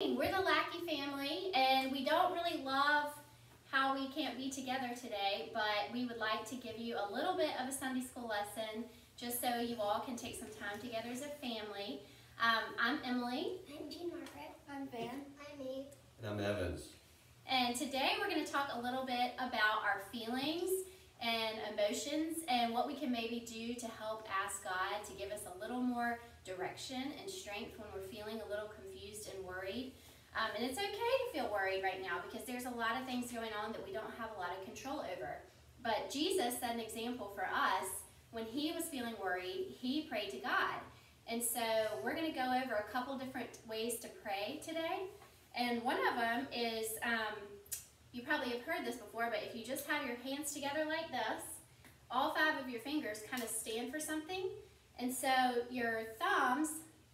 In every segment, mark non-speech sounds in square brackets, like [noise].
We're the Lackey family, and we don't really love how we can't be together today, but we would like to give you a little bit of a Sunday school lesson just so you all can take some time together as a family. Um, I'm Emily. I'm Jean Margaret. I'm Van. I'm Eve. And I'm Evans. And today we're going to talk a little bit about our feelings and emotions and what we can maybe do to help ask God to give us a little more direction and strength when we're feeling a little confused and worried. Um, and it's okay to feel worried right now because there's a lot of things going on that we don't have a lot of control over. But Jesus set an example for us. When he was feeling worried, he prayed to God. And so we're going to go over a couple different ways to pray today. And one of them is um, you probably have heard this before, but if you just have your hands together like this, all five of your fingers kind of stand for something. And so your thumbs,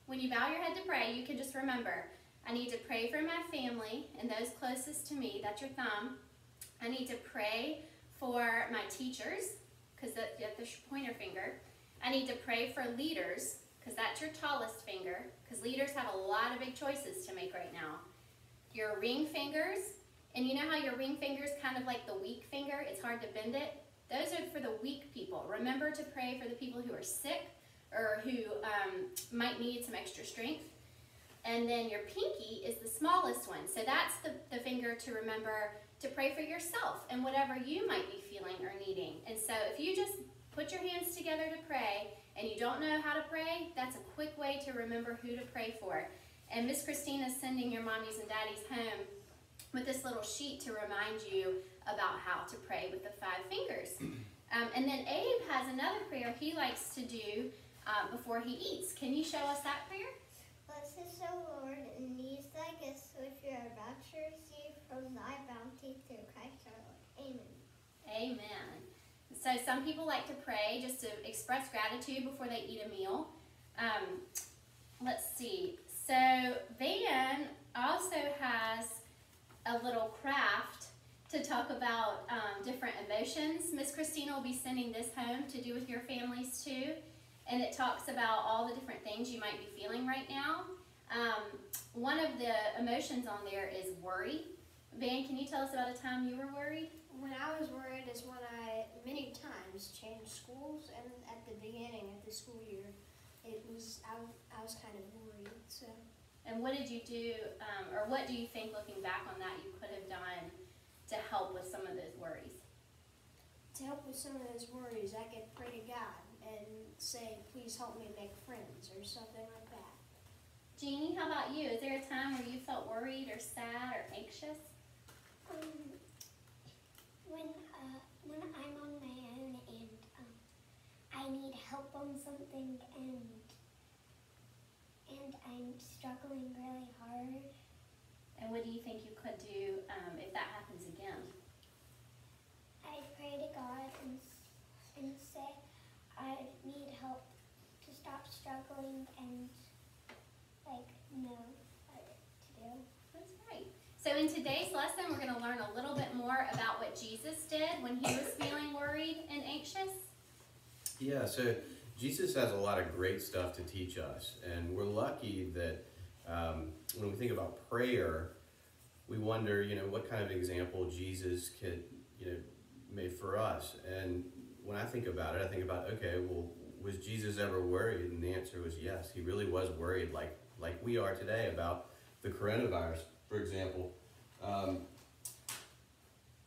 when you bow your head to pray, you can just remember, I need to pray for my family and those closest to me, that's your thumb. I need to pray for my teachers, because that's the pointer finger. I need to pray for leaders, because that's your tallest finger, because leaders have a lot of big choices to make right now. Your ring fingers, and you know how your ring finger is kind of like the weak finger? It's hard to bend it. Those are for the weak people. Remember to pray for the people who are sick or who um, might need some extra strength. And then your pinky is the smallest one. So that's the, the finger to remember to pray for yourself and whatever you might be feeling or needing. And so if you just put your hands together to pray and you don't know how to pray, that's a quick way to remember who to pray for. And Miss Christina is sending your mommies and daddies home with this little sheet to remind you about how to pray with the five fingers. [clears throat] Um, and then Abe has another prayer he likes to do uh, before he eats. Can you show us that prayer? Bless us, O Lord, and these thy gifts which we are about to receive from thy bounty through Christ our Lord. Amen. Amen. So some people like to pray just to express gratitude before they eat a meal. Um, let's see. So Van also has a little craft to talk about um, different emotions. Miss Christina will be sending this home to do with your families too. And it talks about all the different things you might be feeling right now. Um, one of the emotions on there is worry. Van, can you tell us about a time you were worried? When I was worried is when I many times changed schools and at the beginning of the school year, it was I, I was kind of worried. So and what did you do, um, or what do you think looking back on that you could have done to help with some of those worries? To help with some of those worries, I could pray to God and say, please help me make friends or something like that. Jeannie, how about you? Is there a time where you felt worried or sad or anxious? Um, when, uh, when I'm on my own and um, I need help on something and and I'm struggling really hard. And what do you think you could do um, if that happens again? I pray to God and, and say I need help to stop struggling and like know what to do. That's right. So in today's lesson, we're going to learn a little bit more about what Jesus did when he was feeling worried and anxious. Yeah, so Jesus has a lot of great stuff to teach us, and we're lucky that um, when we think about prayer, we wonder, you know, what kind of example Jesus could, you know, made for us. And when I think about it, I think about, okay, well, was Jesus ever worried? And the answer was yes. He really was worried, like like we are today about the coronavirus, for example. Um,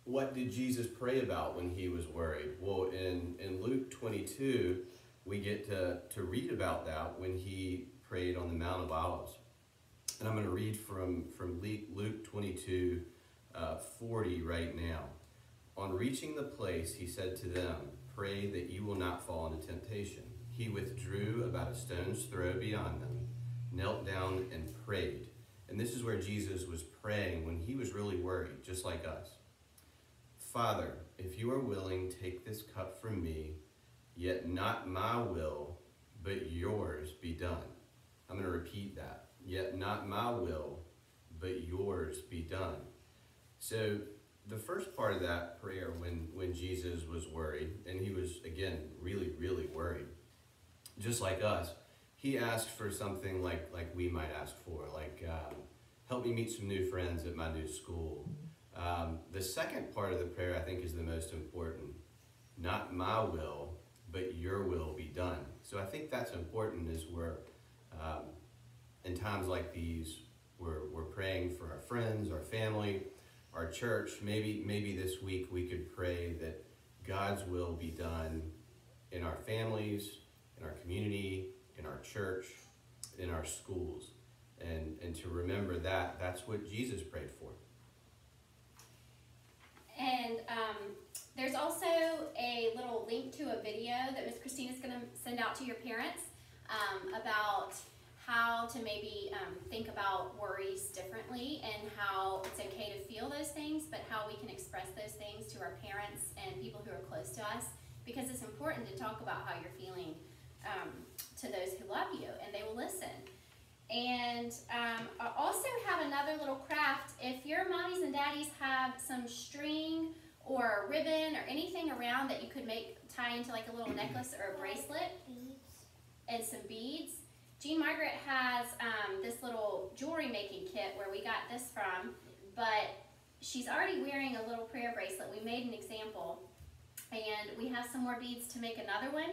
what did Jesus pray about when he was worried? Well, in, in Luke 22, we get to, to read about that when he prayed on the Mount of Olives. And I'm going to read from, from Luke 22, uh, 40 right now. On reaching the place, he said to them, Pray that you will not fall into temptation. He withdrew about a stone's throw beyond them, knelt down, and prayed. And this is where Jesus was praying when he was really worried, just like us. Father, if you are willing, take this cup from me. Yet not my will, but yours be done. I'm going to repeat that. Yet not my will, but yours be done. So the first part of that prayer when, when Jesus was worried, and he was, again, really, really worried, just like us, he asked for something like, like we might ask for, like, um, help me meet some new friends at my new school. Um, the second part of the prayer, I think, is the most important. Not my will, but your will be done. So I think that's important as we're, um, in times like these, we're, we're praying for our friends, our family, our church. Maybe, maybe this week we could pray that God's will be done in our families, in our community, in our church, in our schools. And, and to remember that, that's what Jesus prayed for. And um, there's also a little link to a video that Miss Christina's going to send out to your parents um, about how to maybe um, think about worries differently and how it's okay to feel those things, but how we can express those things to our parents and people who are close to us because it's important to talk about how you're feeling um, to those who love you and they will listen. And um, I also have another little craft. If your mommies and daddies have some string or a ribbon or anything around that you could make tie into like a little necklace or a bracelet and some beads. Jean Margaret has um, this little jewelry making kit where we got this from, but she's already wearing a little prayer bracelet. We made an example, and we have some more beads to make another one.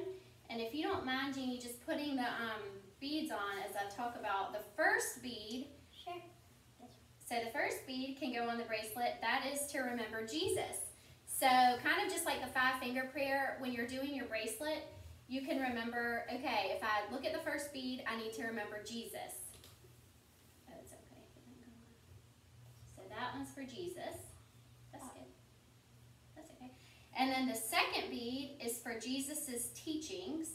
And if you don't mind, Jeannie, just putting the um, beads on as I talk about the first bead. Sure. So the first bead can go on the bracelet. That is to remember Jesus. So kind of just like the five finger prayer, when you're doing your bracelet, you can remember, okay, if I look at the first bead, I need to remember Jesus. Oh, it's okay. So that one's for Jesus. That's good. That's okay. And then the second bead is for Jesus's teachings.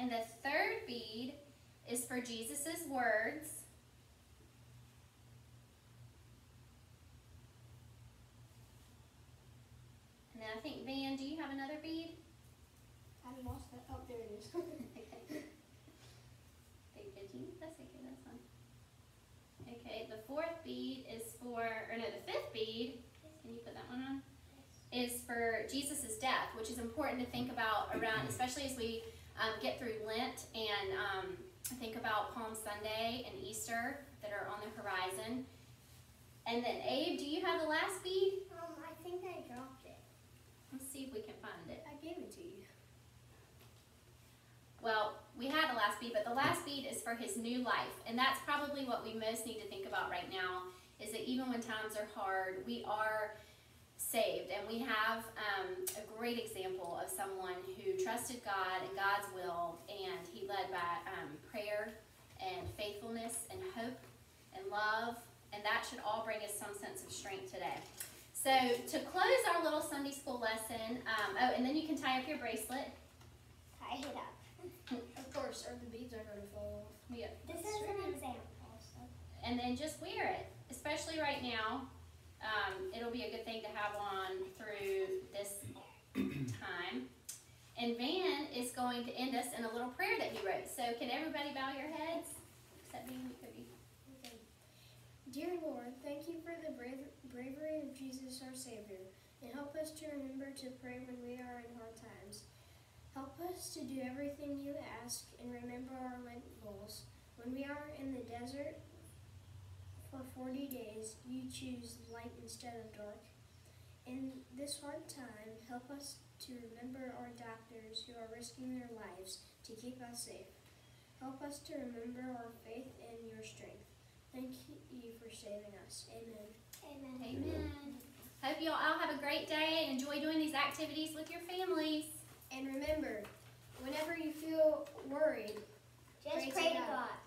And the third bead is for Jesus's words. And then I think, Van, do you have another bead? I lost that. Oh, there it is. That's okay, that's fine. Okay, the fourth bead is for, or no, the fifth bead, can you put that one on? Is for Jesus' death, which is important to think about around, especially as we um, get through Lent and um, think about Palm Sunday and Easter that are on the horizon. And then, Abe, do you have the last bead? Um, I think I dropped it. Let's see if we can find it. I gave it to you. Well, we had the last bead, but the last bead is for his new life. And that's probably what we most need to think about right now is that even when times are hard, we are saved. And we have um, a great example of someone who trusted God and God's will, and he led by um, prayer and faithfulness and hope and love. And that should all bring us some sense of strength today. So, to close our little Sunday school lesson, um, oh, and then you can tie up your bracelet. Tie it up. Of course, or the beads are going to fall off. Yeah. This is an example. So. and then just wear it, especially right now. Um, it'll be a good thing to have on through this [clears throat] time. And Van is going to end us in a little prayer that he wrote. So can everybody bow your heads? Except Van, Cody. Dear Lord, thank you for the brave, bravery of Jesus our Savior, and help us to remember to pray when we are in hard times. Help us to do everything you ask and remember our Lent goals. When we are in the desert for 40 days, you choose light instead of dark. In this hard time, help us to remember our doctors who are risking their lives to keep us safe. Help us to remember our faith and your strength. Thank you for saving us. Amen. Amen. Amen. Hope you all have a great day and enjoy doing these activities with your families. And remember, whenever you feel worried, just pray, pray to God. God.